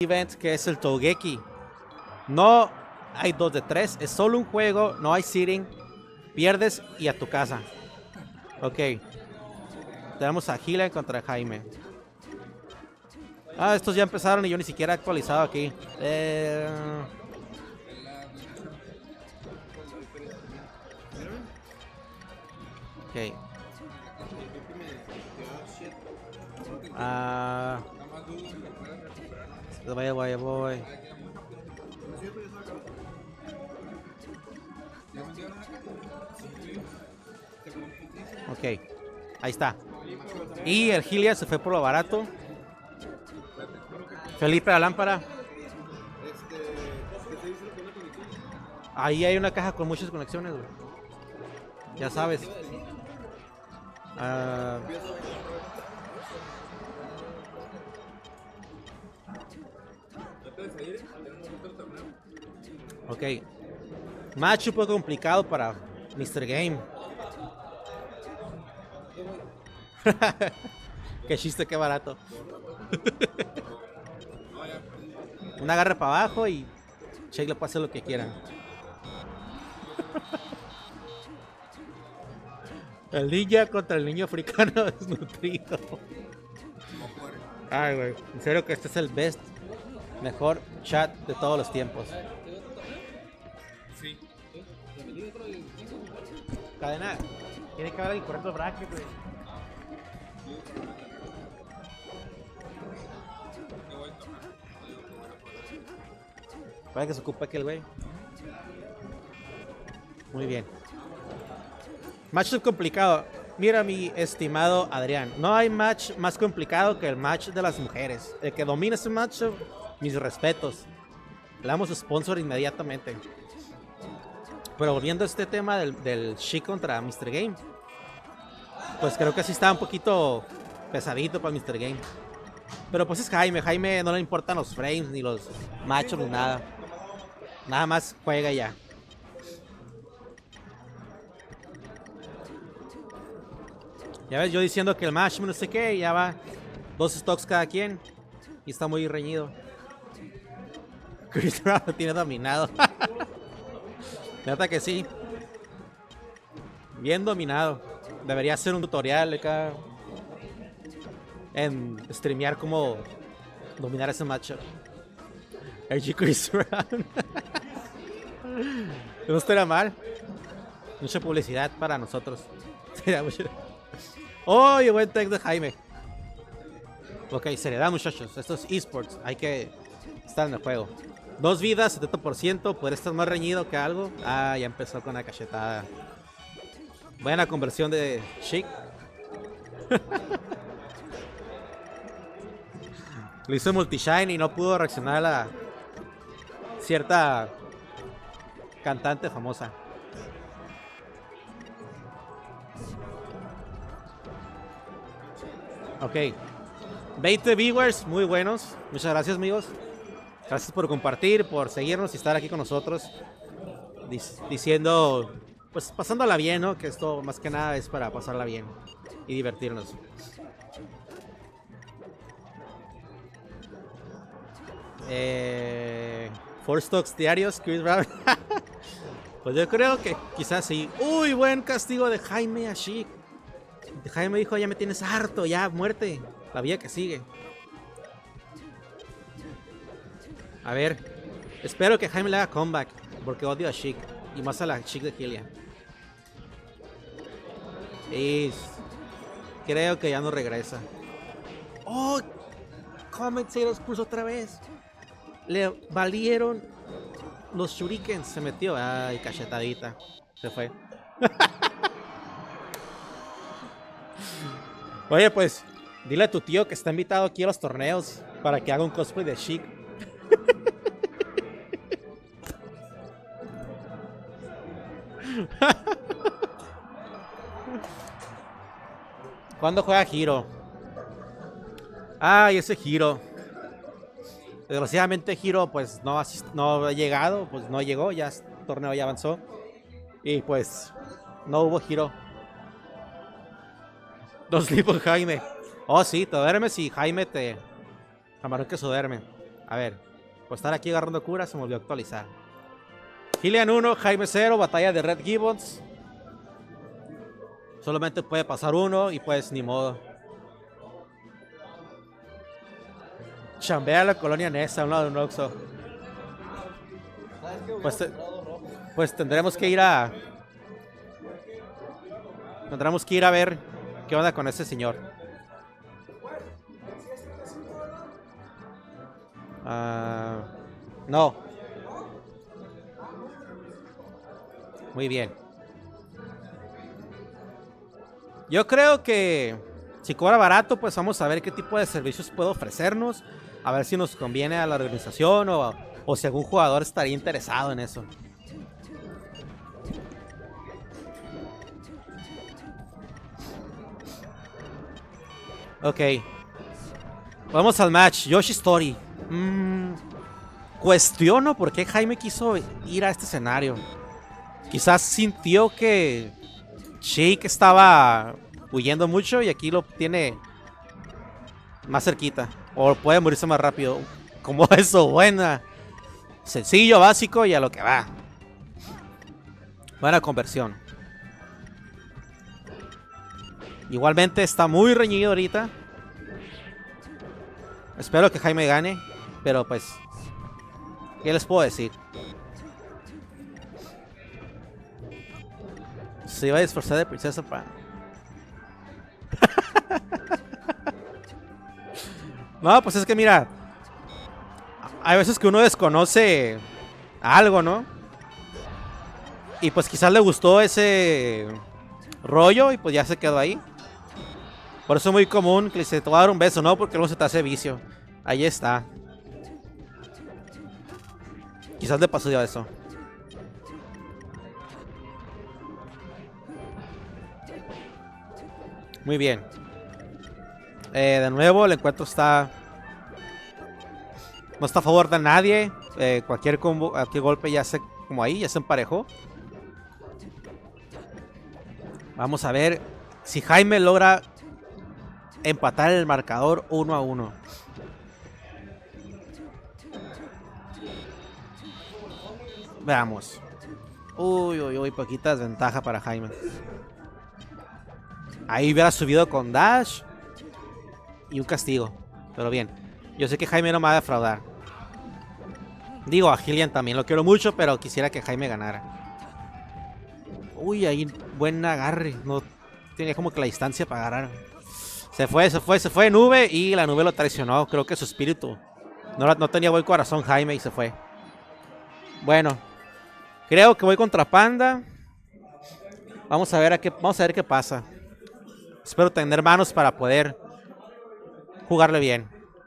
event que es el Togeki. No hay dos de tres, es solo un juego, no hay seating, pierdes y a tu casa. Ok. Tenemos a Gila contra Jaime. Ah, estos ya empezaron y yo ni siquiera he actualizado aquí. Eh... Ok. Ah. Vaya, vaya, voy. Ok, ahí está. Y el se fue por lo barato. Felipe la lámpara. Ahí hay una caja con muchas conexiones, güey. Ya sabes. Ah, ok. Match un poco complicado para Mr. Game. qué chiste, qué barato. Un agarre para abajo y Shake le hacer lo que quieran. El ninja contra el niño africano desnutrido. Ay, güey. En serio que este es el best, mejor chat de todos los tiempos. Sí. Cadena, tiene que haber el correcto bracket, güey. Para que se ocupe aquel güey. Muy bien. Match complicado. Mira, mi estimado Adrián, no hay match más complicado que el match de las mujeres. El que domina ese match, mis respetos. Le damos sponsor inmediatamente. Pero volviendo a este tema del, del Chic contra Mr. Game, pues creo que sí está un poquito pesadito para Mr. Game. Pero pues es Jaime, Jaime no le importan los frames, ni los machos, ni nada. Nada más juega ya. Ya ves, yo diciendo que el match no sé qué, ya va dos stocks cada quien. Y está muy reñido. Chris Brown lo tiene dominado. Nota que sí. Bien dominado. Debería ser un tutorial acá. En streamear cómo dominar ese matchup. RG Chris no estaría mal. Mucha publicidad para nosotros. Sería mucho- ¡Oye, buen tech de Jaime! Ok, seriedad, muchachos. Esto es esports. Hay que estar en el juego. Dos vidas, 70%. ¿Podría estar más reñido que algo? Ah, ya empezó con la cachetada. Buena conversión de Chic. Lo hizo Multishine y no pudo reaccionar a la cierta cantante famosa. Ok. 20 viewers, muy buenos. Muchas gracias, amigos. Gracias por compartir, por seguirnos y estar aquí con nosotros. Dic- diciendo, pues pasándola bien, ¿no? Que esto más que nada es para pasarla bien y divertirnos. Eh, Four Stocks diarios, Chris Brown. pues yo creo que quizás sí. Uy, buen castigo de Jaime Ashik. Jaime dijo, ya me tienes harto, ya, muerte. La vía que sigue. A ver, espero que Jaime le haga comeback, porque odio a Chic, y más a la Chic de Gilia. Y creo que ya no regresa. ¡Oh! Commentators puso otra vez. Le valieron los shurikens. Se metió. Ay, cachetadita. Se fue. Oye, pues, dile a tu tío que está invitado aquí a los torneos para que haga un cosplay de Chic. ¿Cuándo juega Giro? Ay, ese Giro. Desgraciadamente Giro pues no, ha llegado, pues no llegó, ya el torneo ya avanzó. Y pues no hubo Giro. Dos con Jaime. Oh, sí, te duermes y Jaime te. Camarón que se duerme. A ver, por estar aquí agarrando cura se me olvidó actualizar. Gillian 1, Jaime 0, batalla de Red Gibbons. Solamente puede pasar uno y pues ni modo. Chambea la colonia Nesa a un lado de un. Pues, pues tendremos que ir a... Tendremos que ir a ver qué onda con ese señor. Ah, no. Muy bien. Yo creo que si cobra barato, pues vamos a ver qué tipo de servicios puede ofrecernos. A ver si nos conviene a la organización o, o si algún jugador estaría interesado en eso. Ok. Vamos al match. Yoshi Story. Mm, cuestiono por qué Jaime quiso ir a este escenario. Quizás sintió que Shake estaba huyendo mucho y aquí lo tiene más cerquita. O puede morirse más rápido. Como eso, buena. Sencillo, básico y a lo que va. Buena conversión. Igualmente está muy reñido ahorita. Espero que Jaime gane. Pero pues. ¿Qué les puedo decir? Se iba a disfrazar de princesa para. no, pues es que mira. Hay veces que uno desconoce algo, ¿no? Y pues quizás le gustó ese rollo y pues ya se quedó ahí. Por eso es muy común que dice, te voy a dar un beso, ¿no? Porque luego se te hace vicio. Ahí está. Quizás le pasó ya eso. Muy bien. Eh, de nuevo, el encuentro está... No está a favor de nadie. Eh, cualquier, combo, cualquier golpe ya se... Como ahí, ya se emparejó. Vamos a ver si Jaime logra empatar el marcador 1 a 1. Veamos. Uy, uy, uy, poquita desventaja para Jaime. Ahí hubiera subido con Dash y un castigo. Pero bien, yo sé que Jaime no me va a defraudar. Digo, a Gillian también lo quiero mucho, pero quisiera que Jaime ganara. Uy, ahí buen agarre. No tenía como que la distancia para agarrar. Se fue, se fue, se fue nube y la nube lo traicionó. Creo que su espíritu. No, no tenía buen corazón Jaime y se fue. Bueno, creo que voy contra Panda. Vamos a ver a qué, vamos a ver qué pasa. Espero tener manos para poder jugarle bien.